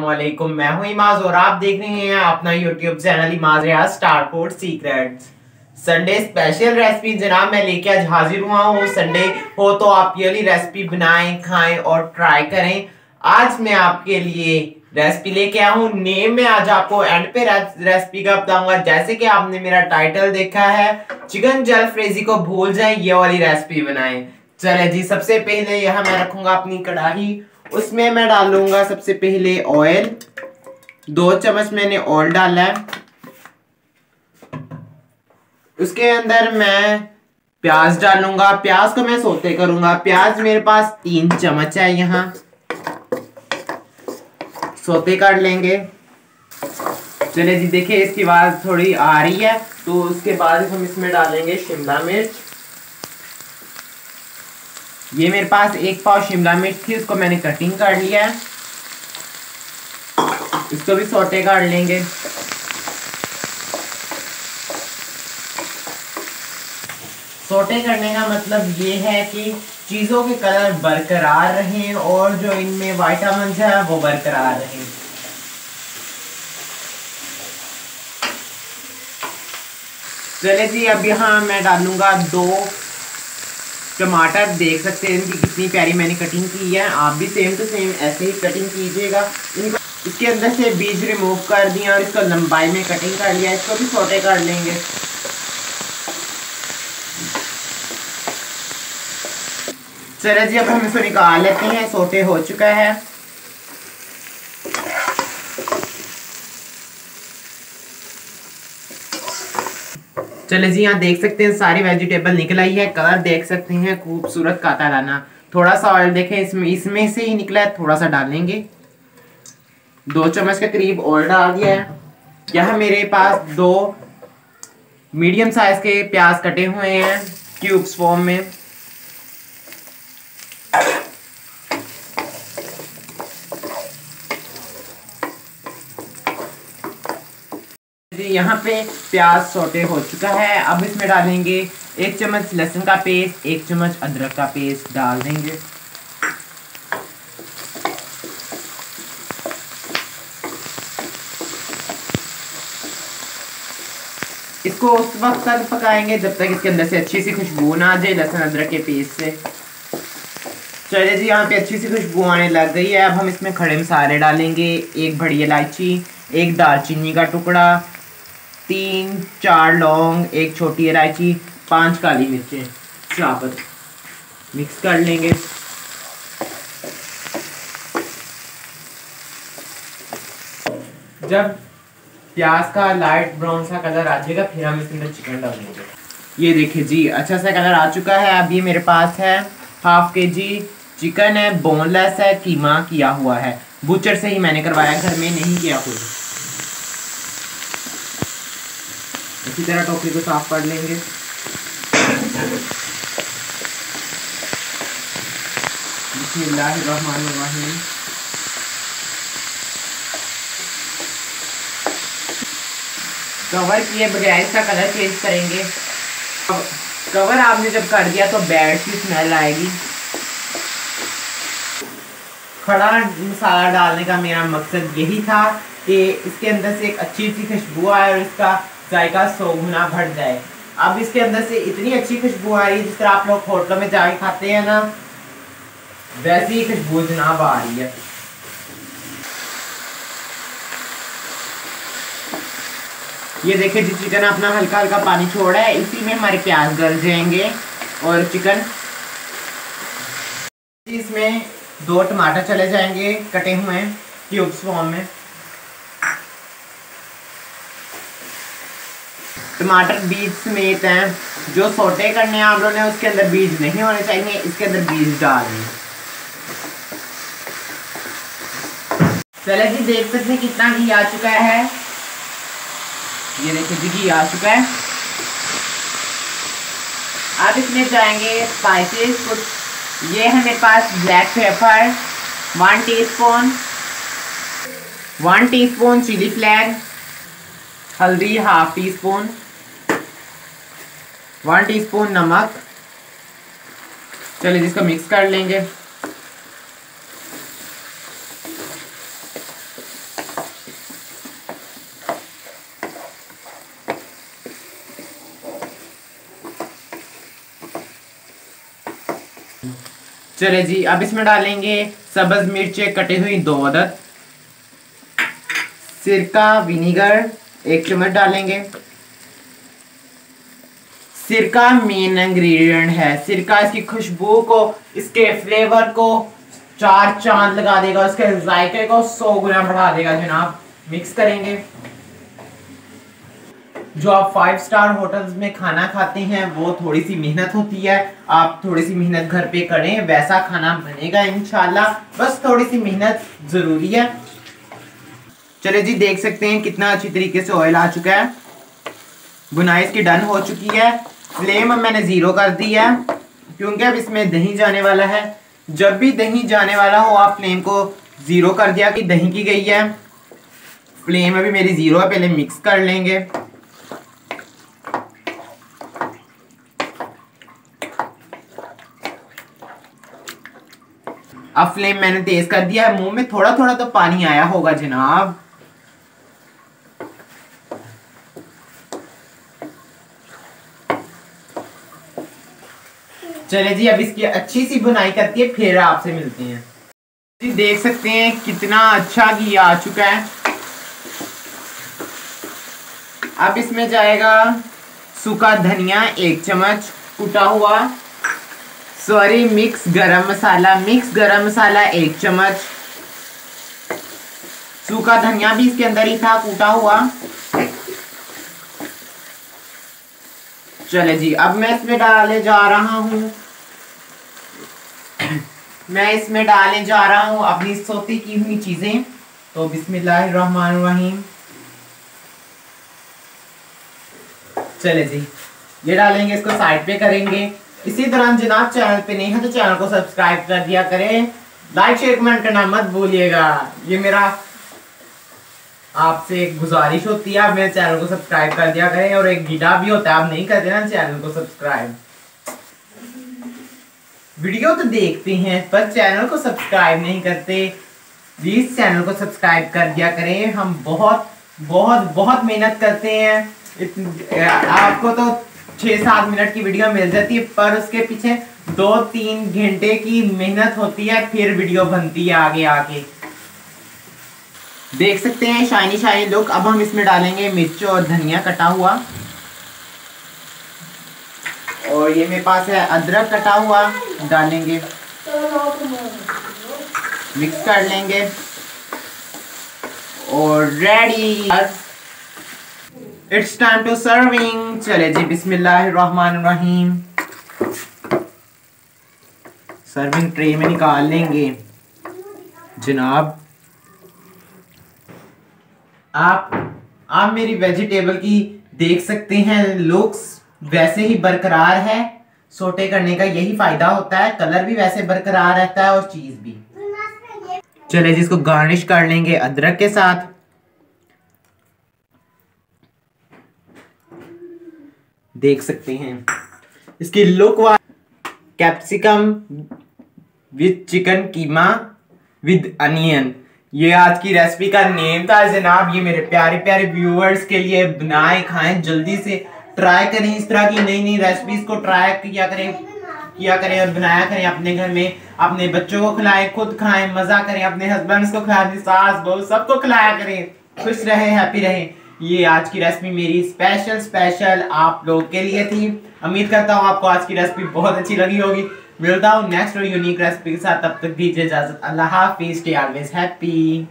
वालेकुम मैं हूँ इमाज और आप देख रहे हैं अपना YouTube channel Imaz Riyaz star food secrets. Sunday special recipe जनाब, मैं लेके आज हाजिर हुआ हूँ। संडे हो तो आप ये रेसिपी बनाएँ, खाएँ और ट्राई करें। आज मैं आपके लिए रेसिपी लेके आया हूँ। नेम में आज आपको एंड पे रेसिपी का बताऊँगा। जैसे कि आपने मेरा टाइटल देखा है, चिकन जल फ्रेजी को भूल जाए, ये वाली रेसिपी बनाएँ। चले जी, सबसे पहले यहाँ मैं रखूँगा अपनी कढ़ाई। उसमें मैं डालूँगा सबसे पहले ऑयल दो चम्मच मैंने ऑयल डाला है। उसके अंदर मैं प्याज डालूँगा। प्याज को मैं सोते करूँगा। प्याज मेरे पास तीन चम्मच है यहाँ। सोते कर लेंगे। चले जी, देखिए इसकी आवाज़ थोड़ी आ रही है तो उसके बाद हम इसमें डालेंगे शिमला मिर्च। ये मेरे पास एक पाव शिमला मिर्च थी, उसको मैंने कटिंग कर लिया है। इसको भी सोटे कर लेंगे। सोटे करने का मतलब ये है कि चीज़ों के कलर बरकरार रहें और जो इनमें वाइटामिन है, वो बरकरार रहें। चले जी, अब यहाँ मैं डालूँगा दो टमाटर देख सकते हैं इनकी कितनी प्यारी मैंने कटिंग की है। आप भी सेम टू सेम ऐसे ही कटिंग कीजिएगा। इनको इसके अंदर से बीज रिमूव कर दिया और इसको लंबाई में कटिंग कर लिया। इसको भी छोटे कर लेंगे। चले जी, अब हम इसको निकाल लेते हैं। सोटे हो चुका है। चले जी, यहाँ देख सकते हैं, सारी वेजिटेबल निकल आई है कलर देख सकते हैं, खूबसूरत काता दाना थोड़ा सा ऑयल देखें, इसमें इसमें से ही निकला है, थोड़ा सा डालेंगे दो चम्मच के करीब ऑयल डाल दिया है। यहाँ मेरे पास दो मीडियम साइज़ के प्याज कटे हुए हैं क्यूब्स फॉर्म में। यहाँ पे प्याज सोटे हो चुका है। अब इसमें डालेंगे एक चम्मच लहसुन का पेस्ट, एक चम्मच अदरक का पेस्ट डाल देंगे। इसको उस वक्त तक पकाएँगे जब तक इसके अंदर से अच्छी सी खुशबू ना आ जाए लहसुन, अदरक के पेस्ट से। चलिए जी, यहाँ पे अच्छी सी खुशबू आने लग गई है। अब हम इसमें खड़े मसाले डालेंगे। एक बड़ी इलायची, एक दालचीनी का टुकड़ा तीन चार लौंग एक छोटी इलायची पाँच काली मिर्चें। साबुत मिक्स कर लेंगे। जब प्याज का लाइट ब्राउन सा कलर आ जाएगा फिर हम इसके अंदर चिकन डालेंगे। ये देखिए जी अच्छा सा कलर आ चुका है। अब ये मेरे पास है हाफ़ के जी चिकन है बोनलेस है कीमा किया हुआ है। बुचर से ही मैंने करवाया घर में नहीं किया खुद इसी तरह टोकरी को साफ़ कर लेंगे। कवर किए बगैर इसका कलर चेंज करेंगे। कवर आपने जब कर दिया तो बैड की स्मेल आएगी। खड़ा मसाला डालने का मेरा मकसद यही था कि इसके अंदर से एक अच्छी सी खुशबू आए और इसका जायका सौ गुना बढ़ जाए। अब इसके अंदर से इतनी अच्छी खुशबू आ रही है, जिस तरह आप लोग होटलों में जाके खाते हैं ना, वैसी ही खुशबू जनाब आ रही है। ये देखिए जी, चिकन अपना हल्का हल्का पानी छोड़ा है, इसी में हमारे प्याज गल जाएँगे और चिकन। इसमें दो टमाटर चले जाएँगे, कटे हुए क्यूब्स फॉर्म में। टमाटर बीज समेत हैं। जो सोटे करने हैं आप लोगों ने, उसके अंदर बीज नहीं होने चाहिए, इसके अंदर बीज डालने चले जी देख सकते हैं कितना घी आ चुका है। ये देखिए, जी घी आ चुका है। अब इसमें जाएँगे स्पाइसेस कुछ ये है मेरे पास black pepper one teaspoon one teaspoon chilli flakes हल्दी half teaspoon one teaspoon नमक। चलिए जिसको मिक्स कर लेंगे। चले जी, अब इसमें डालेंगे सब्ज मिर्चे कटी हुई दो अदद। सिरका, विनीगर, एक चम्मच डालेंगे। सिरका मेन इंग्रेडिएंट है। सिरका इसकी खुशबू को, इसके फ्लेवर को चार चाँद लगा देगा उसके जायके को सौ गुना बढ़ा देगा जनाब। मिक्स करेंगे। जो आप फाइव स्टार होटल्स में खाना खाते हैं, वो थोड़ी सी मेहनत होती है। आप थोड़ी सी मेहनत घर पे करें, वैसा खाना बनेगा इनशाला बस थोड़ी सी मेहनत ज़रूरी है। चले जी, देख सकते हैं कितना अच्छी तरीके से ऑयल आ चुका है। बुनाई इसकी डन हो चुकी है। फ्लेम मैंने ज़ीरो कर दी है, क्योंकि अब इसमें दही जाने वाला है। जब भी दही जाने वाला हो, आप फ्लेम को ज़ीरो कर दिया कि दही की गई है। फ्लेम अभी मेरी ज़ीरो है, पहले मिक्स कर लेंगे। अब फ्लेम मैंने तेज कर दिया है। मुँह में थोड़ा थोड़ा तो पानी आया होगा, जनाब। चले जी, अब इसकी अच्छी सी बुनाई करती है फिर आपसे मिलते हैं। जी, देख सकते हैं कितना अच्छा घी आ चुका है। अब इसमें जाएगा सूखा धनिया एक चम्मच, कुटा हुआ सॉरी, मिक्स गरम मसाला, मिक्स गरम मसाला एक चम्मच। सूखा धनिया भी इसके अंदर ही था, कूटा हुआ। चले जी, अब मैं इसमें डाले जा रहा हूँ। मैं इसमें डालने जा रहा हूँ अपनी सोती की हुई चीज़ें। तो बिस्मिल्लाहिर्रहमानिर्रहीम। चले जी, ये डालेंगे, इसको साइड पे करेंगे। इसी दौरान जनाब चैनल पे नहीं है तो चैनल को सब्सक्राइब कर दिया करें। लाइक, शेयर, कमेंट करना मत भूलिएगा। ये मेरा आपसे एक गुजारिश होती है, आप मेरे चैनल को सब्सक्राइब कर दिया करें और एक गिटा भी होता है, आप नहीं करते ना चैनल को सब्सक्राइब। वीडियो तो देखते हैं, पर चैनल को सब्सक्राइब नहीं करते, प्लीज़ चैनल को सब्सक्राइब कर दिया करें, हम बहुत बहुत बहुत मेहनत करते हैं। आपको तो छः सात मिनट की वीडियो मिल जाती है, पर उसके पीछे दो तीन घंटे की मेहनत होती है, फिर वीडियो बनती है आगे आके देख सकते हैं शाइनी शाइनी लुक अब हम इसमें डालेंगे मिर्च और धनिया कटा हुआ। और ये मेरे पास है अदरक कटा हुआ। डालेंगे। मिक्स कर लेंगे। और ready it's time to serving चले जी, बिस्मिल्लाहिर्रहमानिर्रहीम। सर्विंग ट्रे में निकाल लेंगे। जनाब आप आप मेरी वेजिटेबल की देख सकते हैं लुक्स वैसे ही बरकरार है। सोटे करने का यही फ़ायदा होता है कलर भी वैसे बरकरार रहता है और चीज़ भी। चले जिसको गार्निश कर लेंगे अदरक के साथ। देख सकते हैं। इसकी लुक वा capsicum with chicken keema with onion ये आज की रेसिपी का नेम था जनाब ये मेरे प्यारे प्यारे व्यूअर्स के लिए बनाए, खाएँ, जल्दी से ट्राई करें इस तरह की नई नई रेसिपीज़ को ट्राई किया करें किया करें और बनाया करें अपने घर में, अपने बच्चों को खिलाएँ, खुद खाएँ, मज़ा करें, अपने हस्बैंड को खिलाएँ, अपनी सास, बहू, सबको खिलाया करें, खुश रहे हैप्पी रहे। ये आज की रेसिपी मेरी स्पेशल स्पेशल आप लोग के लिए थी। उम्मीद करता हूँ आपको आज की रेसिपी बहुत अच्छी लगी होगी। मिलता हूँ नेक्स्ट और यूनिक रेसिपी के साथ तब तक दीजिए इजाज़त अल्लाह हाफिज स्टे ऑलवेज हैप्पी